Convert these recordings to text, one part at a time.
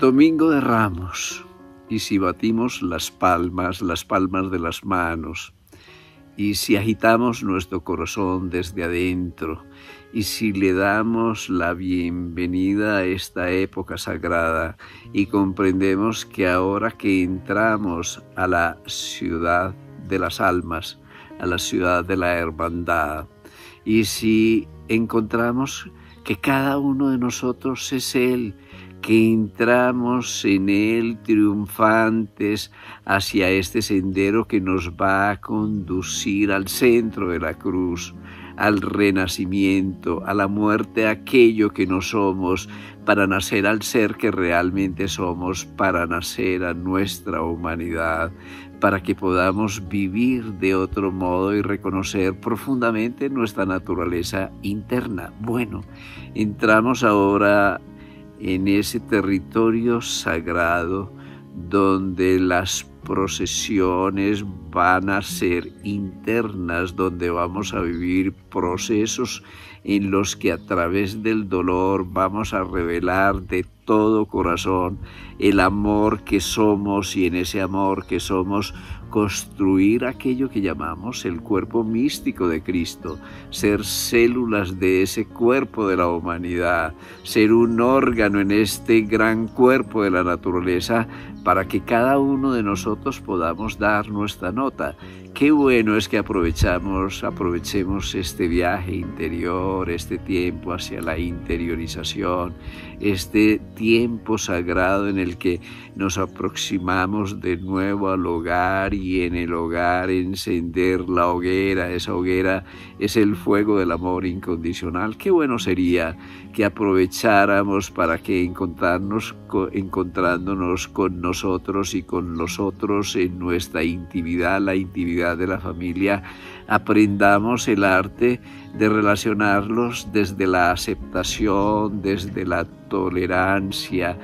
Domingo de Ramos. Y si batimos las palmas, las palmas de las manos, y si agitamos nuestro corazón desde adentro, y si le damos la bienvenida a esta época sagrada. Y comprendemos que ahora que entramos a la ciudad de las almas, a la ciudad de la hermandad, y si encontramos que cada uno de nosotros es Él, entramos en Él triunfantes hacia este sendero que nos va a conducir al centro de la cruz, al renacimiento, a la muerte, aquello que no somos, para nacer al ser que realmente somos, para nacer a nuestra humanidad, para que podamos vivir de otro modo y reconocer profundamente nuestra naturaleza interna. Bueno, entramos ahora en ese territorio sagrado donde las procesiones van a ser internas, donde vamos a vivir procesos en los que a través del dolor vamos a revelar de todo corazón. El amor que somos y en ese amor que somos construir aquello que llamamos el cuerpo místico de Cristo, ser células de ese cuerpo de la humanidad, ser un órgano en este gran cuerpo de la naturaleza para que cada uno de nosotros podamos dar nuestra nota. Qué bueno es que aprovechamos, aprovechemos este viaje interior, este tiempo hacia la interiorización, este tiempo sagrado en el que nos aproximamos de nuevo al hogar y en el hogar encender la hoguera. Esa hoguera es el fuego del amor incondicional. Qué bueno sería que aprovecháramos para que encontrarnos, encontrándonos con nosotros y con los otros en nuestra intimidad, la intimidad de la familia, aprendamos el arte de relacionarlos desde la aceptación, desde la tolerancia,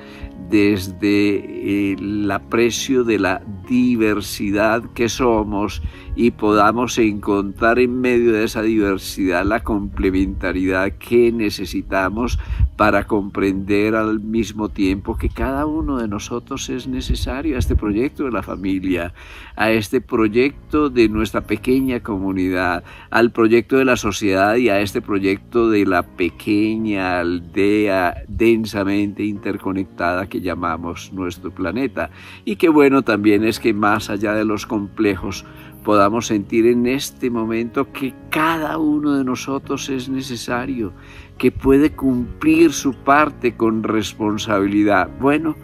desde el aprecio de la diversidad que somos y podamos encontrar en medio de esa diversidad la complementariedad que necesitamos para comprender al mismo tiempo que cada uno de nosotros es necesario a este proyecto de la familia, a este proyecto de nuestra pequeña comunidad, al proyecto de la sociedad y a este proyecto de la pequeña aldea densamente interconectada que llamamos nuestro planeta. Y qué bueno también es que más allá de los complejos podamos sentir en este momento que cada uno de nosotros es necesario, que puede cumplir su parte con responsabilidad. Bueno,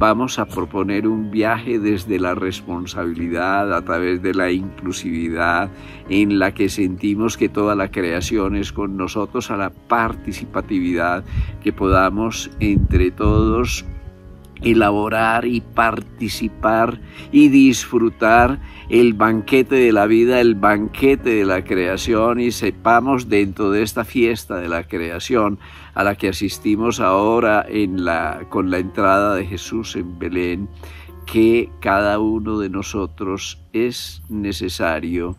vamos a proponer un viaje desde la responsabilidad a través de la inclusividad en la que sentimos que toda la creación es con nosotros a la participatividad que podamos entre todos elaborar y participar y disfrutar el banquete de la vida, el banquete de la creación y sepamos dentro de esta fiesta de la creación a la que asistimos ahora en la, con la entrada de Jesús en Belén, que cada uno de nosotros es necesario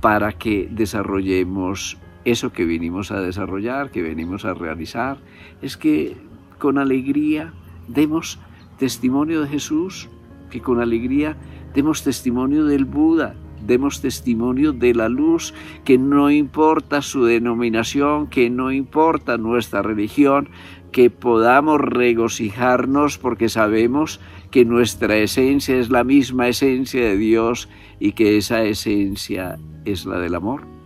para que desarrollemos eso que vinimos a desarrollar, que venimos a realizar, es que con alegría demos testimonio de Jesús, que con alegría demos testimonio del Buda, demos testimonio de la luz, que no importa su denominación, que no importa nuestra religión, que podamos regocijarnos porque sabemos que nuestra esencia es la misma esencia de Dios y que esa esencia es la del amor.